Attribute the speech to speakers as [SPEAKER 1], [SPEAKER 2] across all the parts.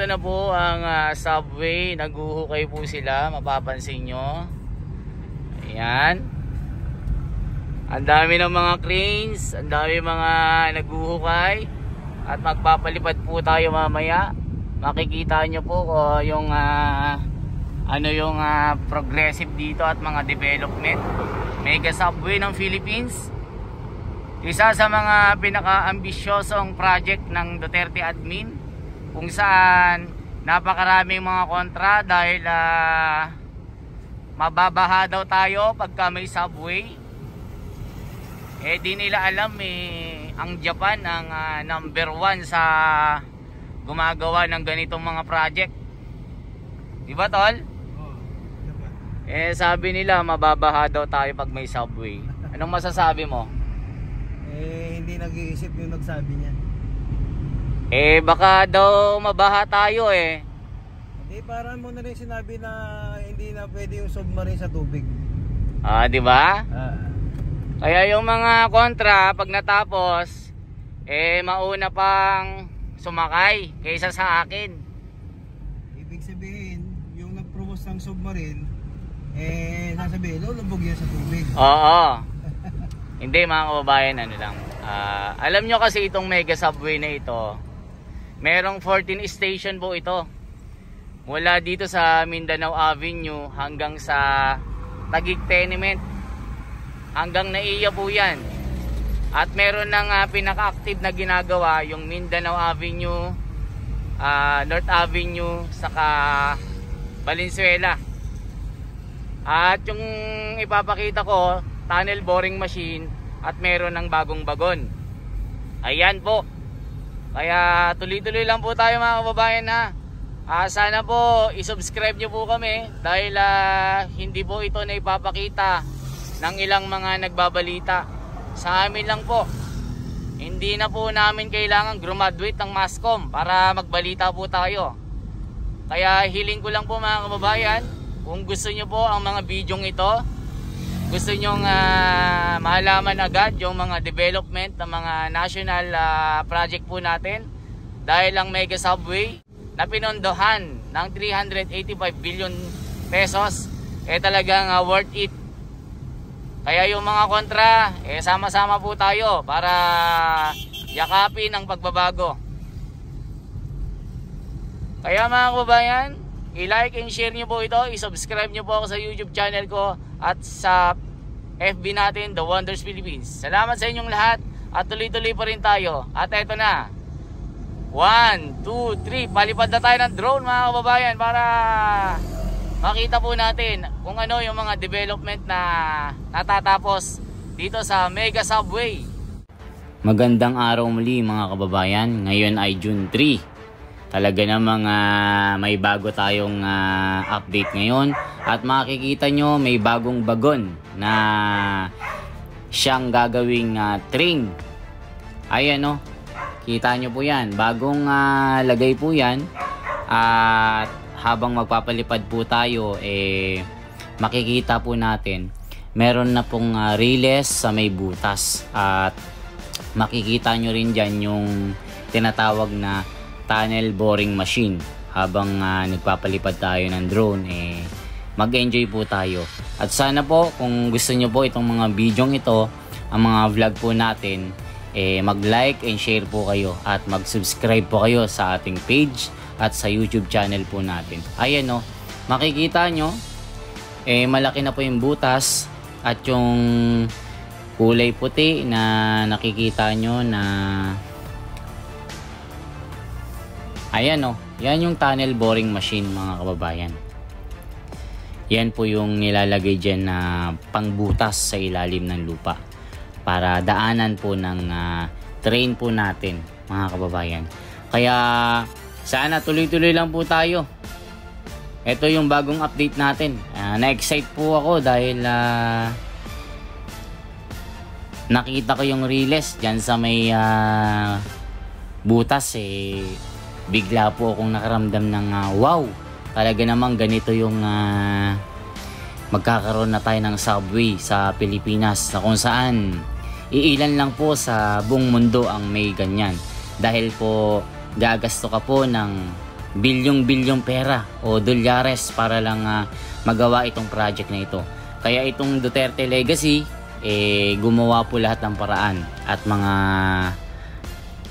[SPEAKER 1] ito na po ang ah, subway. Naguhukay po sila, mapapansin nyo. Ayan. Ang dami ng mga cranes, ang dami mga naguhukay. At magpapalipad po tayo mamaya. Makikita nyo po oh, yung ah, ano yung ah, progressive dito at mga development. Mega subway ng Philippines. Isa sa mga pinaka-ambisyosong project ng Duterte admin kung saan napakaraming mga kontra dahil ah, mababaha daw tayo pagka may subway. Eh di nila alam eh ang Japan ang ah, number one sa gumagawa ng ganitong mga project. Di ba tol? Eh sabi nila mababaha daw tayo pag may subway. Anong masasabi mo?
[SPEAKER 2] Eh, hindi nag-iisip yung nagsabi niya.
[SPEAKER 1] Eh baka daw mabaha tayo eh.
[SPEAKER 2] Hindi, parang mo na rin sinabi na hindi na pwede yung submarine sa tubig.
[SPEAKER 1] Ah, di ba?
[SPEAKER 2] Ah.
[SPEAKER 1] Kaya yung mga kontra pag natapos eh mauna pang sumakay kaysa sa akin.
[SPEAKER 2] Ibig sabihin, yung nag-propose ng submarine, eh, sasabihin, lulubog yan sa tubig.
[SPEAKER 1] Oo. Hindi mga kababayan, ano lang. Ah, alam nyo kasi itong mega subway na ito, merong 14 station po ito. Mula dito sa Mindanao Avenue hanggang sa Taguig Tenement. Hanggang naiya po yan. At meron nang ah, pinaka-active na ginagawa yung Mindanao Avenue, ah, North Avenue, saka Valenzuela. At yung ipapakita ko, tunnel boring machine at meron ng bagong bagon. Ayan po. Kaya tuloy-tuloy lang po tayo mga kababayan ha. Ah, sana po isubscribe nyo po kami dahil ah, hindi po ito na ipapakita ng ilang mga nagbabalita. Sa amin lang po. Hindi na po namin kailangan graduate ng Mascom para magbalita po tayo. Kaya hiling ko lang po mga kababayan, kung gusto nyo po ang mga bidyong ito, gusto nyo mahalaman agad yung mga development ng mga national ah, project po natin dahil ang Mega Subway na pinondohan ng 385 billion pesos eh talagang ah, worth it. Kaya yung mga kontra, eh sama-sama po tayo para yakapin ang pagbabago. Kaya mga kababayan, i-like and share nyo po ito, i-subscribe nyo po ako sa YouTube channel ko at sa FB natin, The Wonders Philippines. Salamat sa inyong lahat at tuloy-tuloy pa rin tayo. At eto na, 1, 2, 3, palipad na tayo ng drone mga kababayan para makita po natin kung ano yung mga development na natatapos dito sa Mega Subway. Magandang araw muli mga kababayan. Ngayon ay June 3 talaga namang ah, may bago tayong ah, update ngayon. At makikita nyo may bagong bagon na siyang gagawing ah, train. Ayan no kita nyo po yan. Bagong ah, lagay po yan. At habang magpapalipad po tayo eh makikita po natin meron na pong ah, riles sa may butas. At makikita nyo rin dyan yung tinatawag na tunnel boring machine. Habang uh, nagpapalipad tayo ng drone eh mag-enjoy po tayo. At sana po kung gusto nyo po itong mga bidyong ito ang mga vlog po natin eh mag-like and share po kayo. At mag-subscribe po kayo sa ating page at sa YouTube channel po natin. Ayan no? Makikita nyo eh malaki na po yung butas at yung kulay puti na nakikita nyo na Ayan o, yan yung tunnel boring machine mga kababayan. Yan po yung nilalagay dyan na pangbutas sa ilalim ng lupa para daanan po ng uh, train po natin mga kababayan. Kaya sana tuloy-tuloy lang po tayo. Ito yung bagong update natin. Uh, na-excite po ako dahil uh, nakita ko yung riles dyan sa may uh, butas eh bigla po akong nakaramdam ng uh, wow talaga namang ganito yung uh, magkakaroon na tayo ng subway sa Pilipinas na kung saan iilan lang po sa buong mundo ang may ganyan dahil po gagasto ka po ng bilyong-bilyong pera o dolyares para lang ah, magawa itong project na ito. Kaya itong Duterte Legacy, eh, gumawa po lahat ng paraan at mga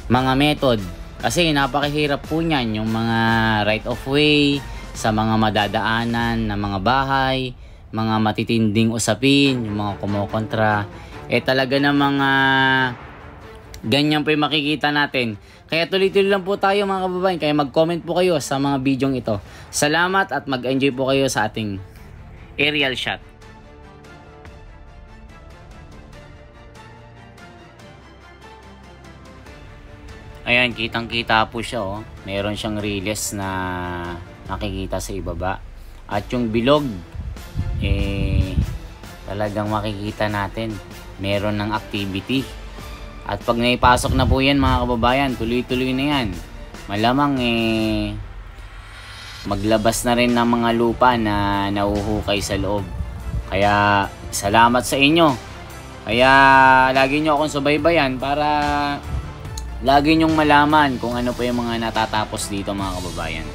[SPEAKER 1] mga method. Kasi napakahirap po niyan yung mga right of way sa mga madadaanan na mga bahay, mga matitinding usapin, yung mga kumokontra. Eh talaga na mga ganyan po yung makikita natin. Kaya tuloy-tuloy lang po tayo mga kababayan. Kaya mag-comment po kayo sa mga bidyong ito. Salamat at mag-enjoy po kayo sa ating aerial shot. Ayan, kitang-kita po siya oh. Meron siyang riles na makikita sa ibaba. At yung bilog, eh, talagang makikita natin. Meron ng activity. At pag naipasok na po yan mga kababayan, tuloy-tuloy na yan. Malamang eh, maglabas na rin ng mga lupa na nauhukay sa loob. Kaya salamat sa inyo. Kaya lagi nyo akong subaybayan para lagi nyong malaman kung ano pa yung mga natatapos dito mga kababayan.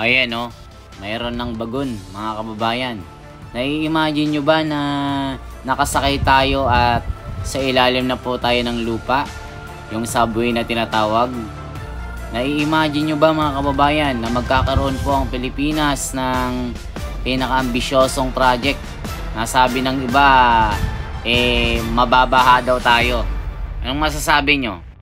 [SPEAKER 1] Ayan oh, mayroon ng bagon mga kababayan. Nai-imagine nyo ba na nakasakay tayo at sa ilalim na po tayo ng lupa? Yung subway na tinatawag. Nai-imagine nyo ba mga kababayan na magkakaroon po ang Pilipinas ng pinaka-ambisyosong project? Nasabi ng iba, eh, mababaha daw tayo. Anong masasabi nyo?